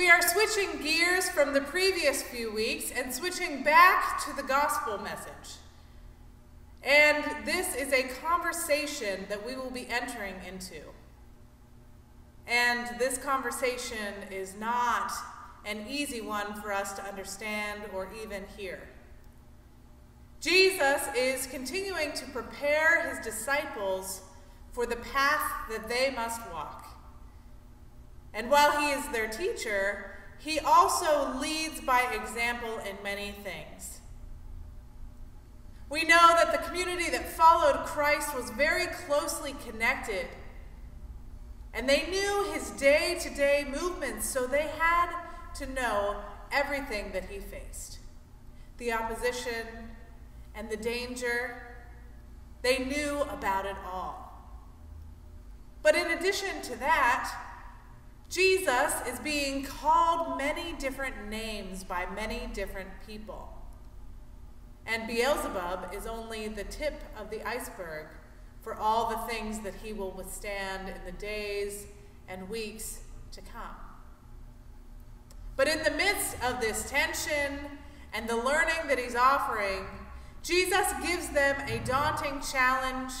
We are switching gears from the previous few weeks and switching back to the gospel message. And this is a conversation that we will be entering into. And this conversation is not an easy one for us to understand or even hear. Jesus is continuing to prepare his disciples for the path that they must walk. And while he is their teacher, he also leads by example in many things. We know that the community that followed Christ was very closely connected, and they knew his day to day movements, so they had to know everything that he faced the opposition and the danger. They knew about it all. But in addition to that, Jesus is being called many different names by many different people. And Beelzebub is only the tip of the iceberg for all the things that he will withstand in the days and weeks to come. But in the midst of this tension and the learning that he's offering, Jesus gives them a daunting challenge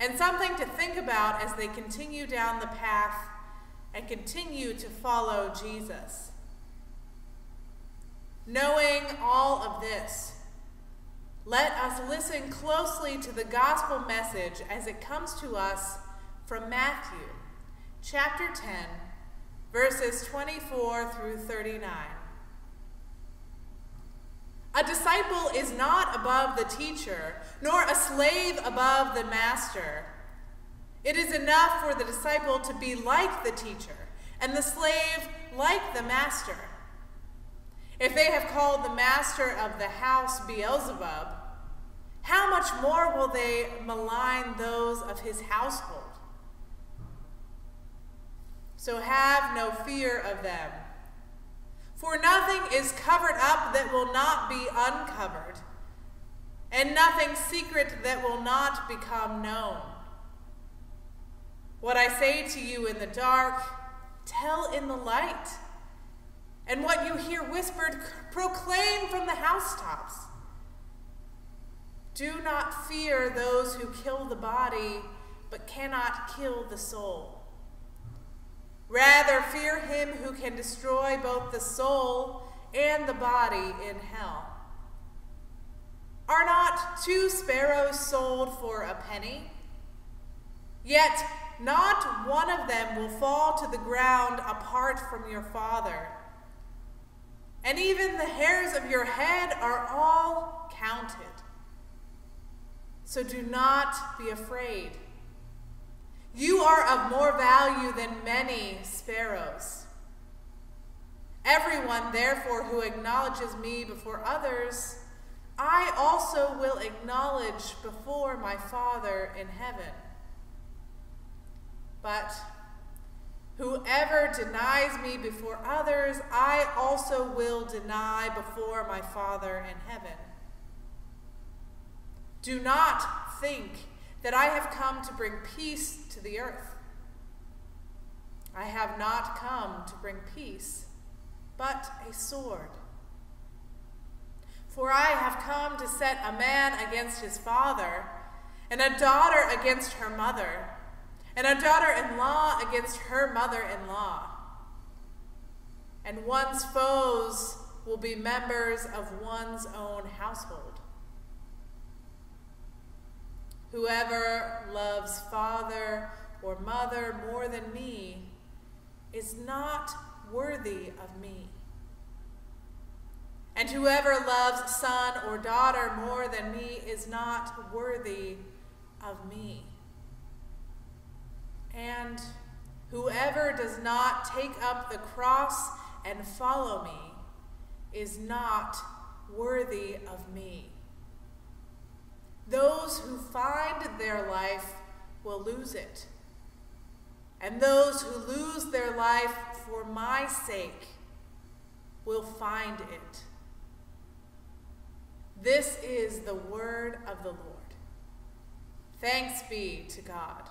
and something to think about as they continue down the path and continue to follow Jesus. Knowing all of this, let us listen closely to the gospel message as it comes to us from Matthew chapter 10 verses 24 through 39. A disciple is not above the teacher, nor a slave above the master. It is enough for the disciple to be like the teacher, and the slave like the master. If they have called the master of the house Beelzebub, how much more will they malign those of his household? so have no fear of them. For nothing is covered up that will not be uncovered, and nothing secret that will not become known. What I say to you in the dark, tell in the light. And what you hear whispered, proclaim from the housetops. Do not fear those who kill the body, but cannot kill the soul. Rather, fear him who can destroy both the soul and the body in hell. Are not two sparrows sold for a penny? Yet not one of them will fall to the ground apart from your Father. And even the hairs of your head are all counted. So do not be afraid. You are of more value than many sparrows. Everyone, therefore, who acknowledges me before others, I also will acknowledge before my Father in heaven. But whoever denies me before others, I also will deny before my Father in heaven. Do not think that I have come to bring peace to the earth. I have not come to bring peace, but a sword. For I have come to set a man against his father, and a daughter against her mother, and a daughter in law against her mother in law. And one's foes will be members of one's own household. Whoever loves father or mother more than me is not worthy of me. And whoever loves son or daughter more than me is not worthy of me. And whoever does not take up the cross and follow me is not worthy of me. Those who find their life will lose it. And those who lose their life for my sake will find it. This is the word of the Lord. Thanks be to God.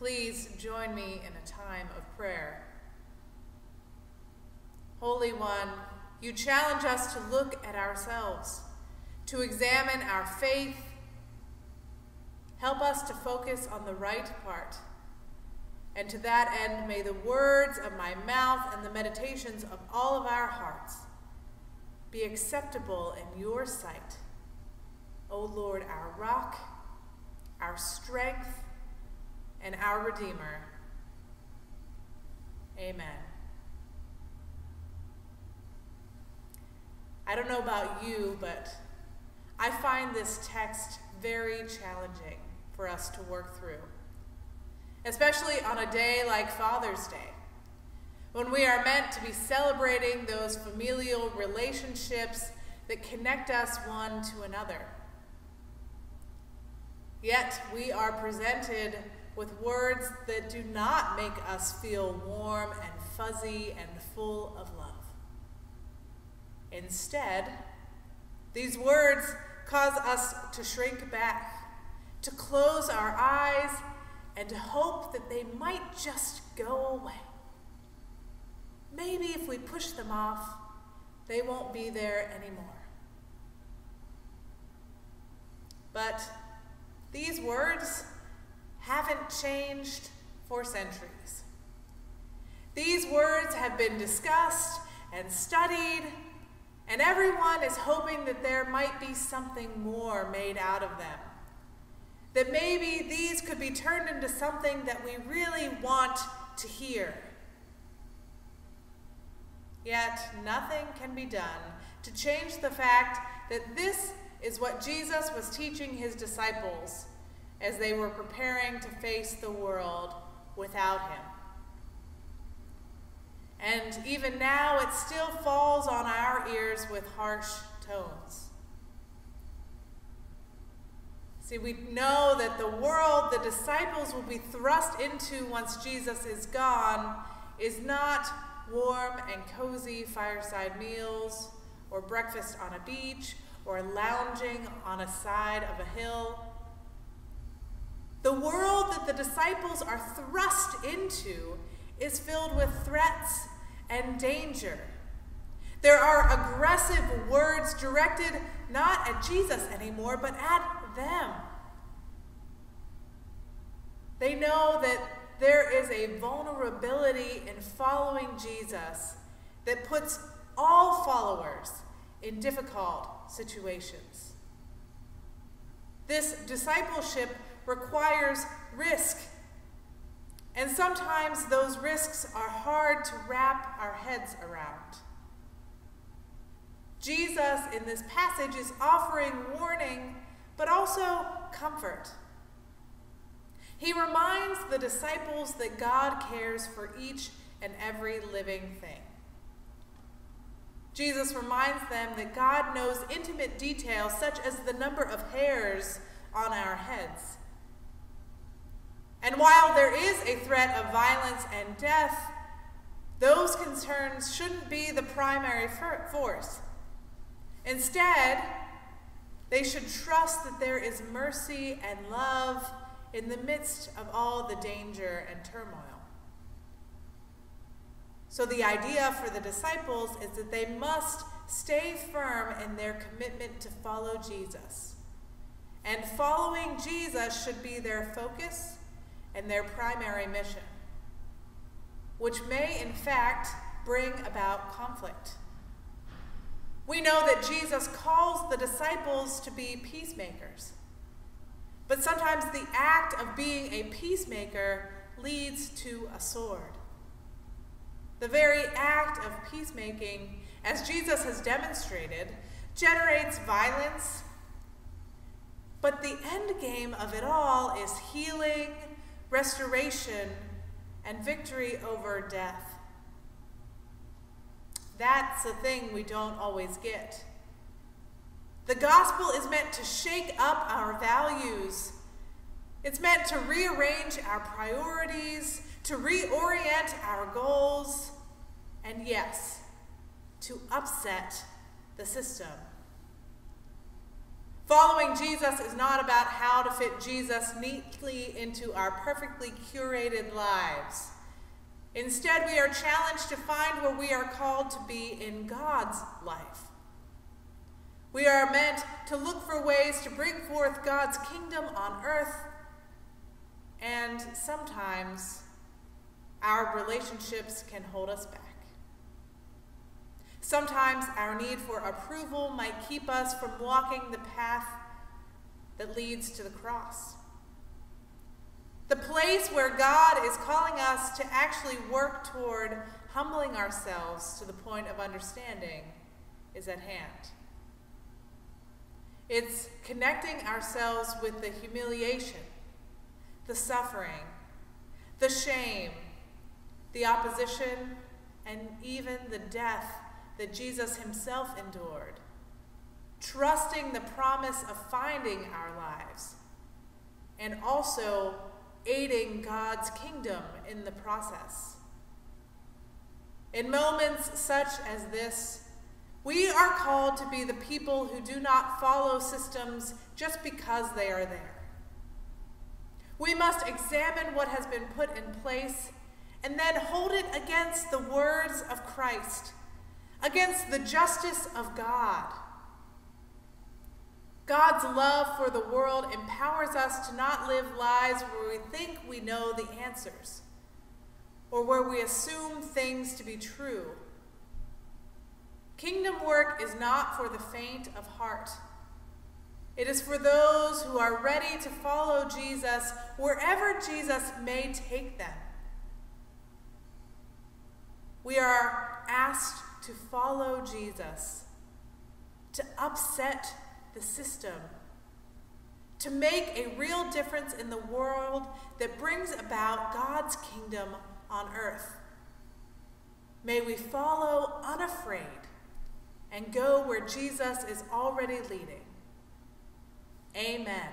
Please join me in a time of prayer. Holy One, you challenge us to look at ourselves, to examine our faith. Help us to focus on the right part. And to that end, may the words of my mouth and the meditations of all of our hearts be acceptable in your sight. O Lord, our rock, our strength, and our Redeemer. Amen. I don't know about you, but I find this text very challenging for us to work through, especially on a day like Father's Day, when we are meant to be celebrating those familial relationships that connect us one to another. Yet we are presented with words that do not make us feel warm and fuzzy and full of love. Instead, these words cause us to shrink back, to close our eyes, and to hope that they might just go away. Maybe if we push them off, they won't be there anymore. But these words haven't changed for centuries. These words have been discussed and studied, and everyone is hoping that there might be something more made out of them. That maybe these could be turned into something that we really want to hear. Yet nothing can be done to change the fact that this is what Jesus was teaching his disciples as they were preparing to face the world without him. And even now, it still falls on our ears with harsh tones. See, we know that the world the disciples will be thrust into once Jesus is gone is not warm and cozy fireside meals, or breakfast on a beach, or lounging on a side of a hill. The world that the disciples are thrust into is filled with threats and danger. There are aggressive words directed not at Jesus anymore, but at them. They know that there is a vulnerability in following Jesus that puts all followers in difficult situations. This discipleship requires risk, and sometimes those risks are hard to wrap our heads around. Jesus, in this passage, is offering warning, but also comfort. He reminds the disciples that God cares for each and every living thing. Jesus reminds them that God knows intimate details such as the number of hairs on our heads. And while there is a threat of violence and death, those concerns shouldn't be the primary force. Instead, they should trust that there is mercy and love in the midst of all the danger and turmoil. So, the idea for the disciples is that they must stay firm in their commitment to follow Jesus. And following Jesus should be their focus and their primary mission, which may, in fact, bring about conflict. We know that Jesus calls the disciples to be peacemakers. But sometimes the act of being a peacemaker leads to a sword. The very act of peacemaking, as Jesus has demonstrated, generates violence. But the end game of it all is healing, restoration, and victory over death. That's a thing we don't always get. The gospel is meant to shake up our values. It's meant to rearrange our priorities, to reorient our goals, and yes, to upset the system. Following Jesus is not about how to fit Jesus neatly into our perfectly curated lives. Instead, we are challenged to find where we are called to be in God's life. We are meant to look for ways to bring forth God's kingdom on earth, and sometimes our relationships can hold us back. Sometimes our need for approval might keep us from walking the path that leads to the cross. The place where God is calling us to actually work toward humbling ourselves to the point of understanding is at hand. It's connecting ourselves with the humiliation, the suffering, the shame, the opposition, and even the death that Jesus himself endured, trusting the promise of finding our lives, and also aiding God's kingdom in the process. In moments such as this, we are called to be the people who do not follow systems just because they are there. We must examine what has been put in place and then hold it against the words of Christ, against the justice of God. God's love for the world empowers us to not live lives where we think we know the answers or where we assume things to be true. Kingdom work is not for the faint of heart. It is for those who are ready to follow Jesus wherever Jesus may take them. We are asked to follow Jesus, to upset the system, to make a real difference in the world that brings about God's kingdom on earth. May we follow unafraid and go where Jesus is already leading. Amen.